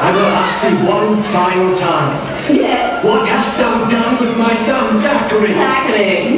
I will ask thee one final time. Yes. What hast thou done with my son, Zachary? Zachary.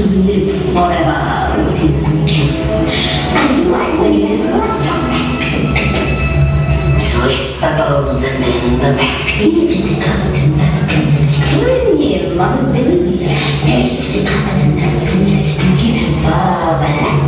to live forever with his gate. His lifeline is laptop. Twist the bones and mend the back. Each to cut and back. Bring him mother's baby. Each to cut and. Give him fur back.